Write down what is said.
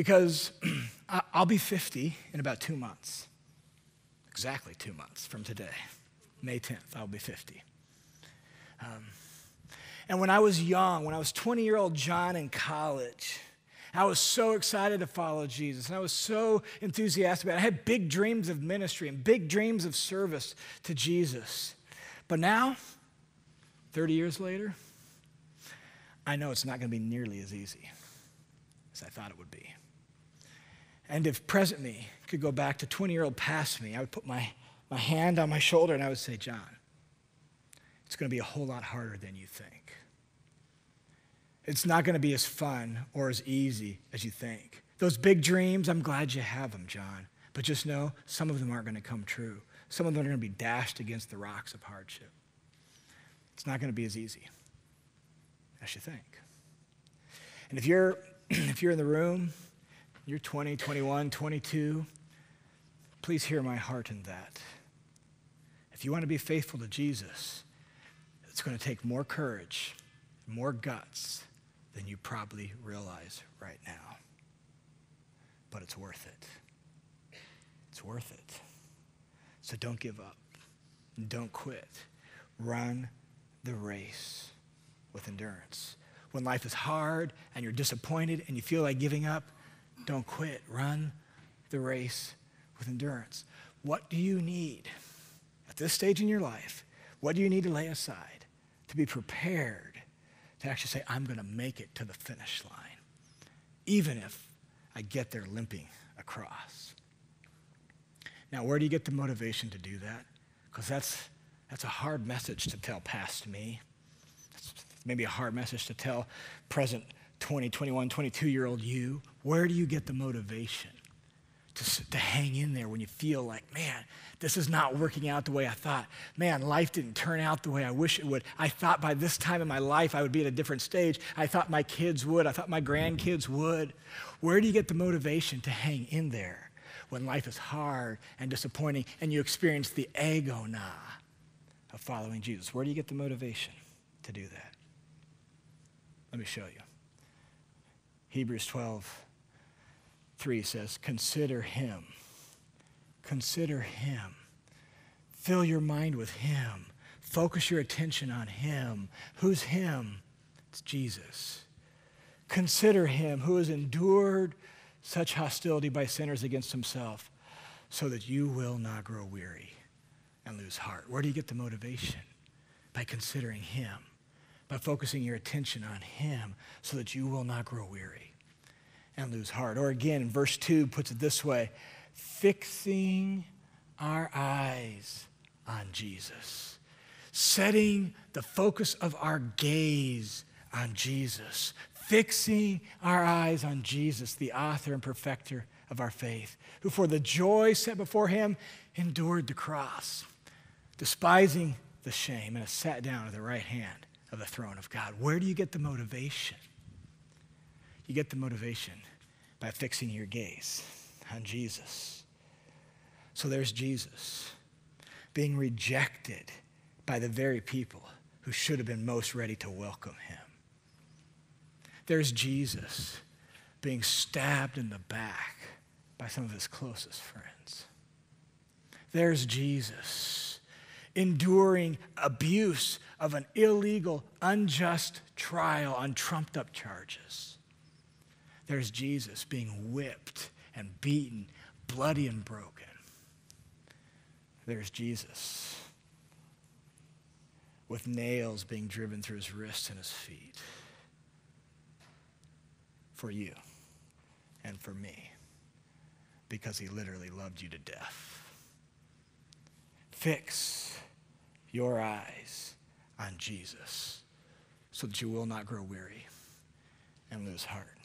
because I'll be 50 in about two months. Exactly two months from today. May 10th, I'll be 50. Um, and when I was young, when I was 20 year old John in college, I was so excited to follow Jesus and I was so enthusiastic about it. I had big dreams of ministry and big dreams of service to Jesus. But now, 30 years later, I know it's not going to be nearly as easy as I thought it would be. And if present me could go back to 20 year old past me, I would put my, my hand on my shoulder and I would say, John, it's going to be a whole lot harder than you think. It's not going to be as fun or as easy as you think. Those big dreams, I'm glad you have them, John. But just know some of them aren't going to come true. Some of them are going to be dashed against the rocks of hardship. It's not going to be as easy as you think. And if you're, if you're in the room, you're 20, 21, 22, please hear my heart in that. If you want to be faithful to Jesus, it's going to take more courage, more guts, than you probably realize right now. But it's worth it. It's worth it. So don't give up. Don't quit. Run the race with endurance. When life is hard and you're disappointed and you feel like giving up, don't quit. Run the race with endurance. What do you need at this stage in your life? What do you need to lay aside to be prepared to actually say, I'm going to make it to the finish line, even if I get there limping across. Now, where do you get the motivation to do that? Because that's, that's a hard message to tell past me. It's maybe a hard message to tell present 20, 21, 22 year old you. Where do you get the motivation to, to hang in there when you feel like, man, this is not working out the way I thought. Man, life didn't turn out the way I wish it would. I thought by this time in my life I would be at a different stage. I thought my kids would. I thought my grandkids would. Where do you get the motivation to hang in there when life is hard and disappointing and you experience the agona of following Jesus? Where do you get the motivation to do that? Let me show you. Hebrews 12, 3 says, Consider him Consider Him. Fill your mind with Him. Focus your attention on Him. Who's Him? It's Jesus. Consider Him who has endured such hostility by sinners against Himself so that you will not grow weary and lose heart. Where do you get the motivation? By considering Him, by focusing your attention on Him so that you will not grow weary and lose heart. Or again, verse 2 puts it this way fixing our eyes on Jesus, setting the focus of our gaze on Jesus, fixing our eyes on Jesus, the author and perfecter of our faith, who for the joy set before him endured the cross, despising the shame, and sat down at the right hand of the throne of God. Where do you get the motivation? You get the motivation by fixing your gaze on Jesus. So there's Jesus being rejected by the very people who should have been most ready to welcome him. There's Jesus being stabbed in the back by some of his closest friends. There's Jesus enduring abuse of an illegal, unjust trial on trumped up charges. There's Jesus being whipped and beaten, bloody and broken. There's Jesus with nails being driven through his wrists and his feet for you and for me because he literally loved you to death. Fix your eyes on Jesus so that you will not grow weary and lose heart.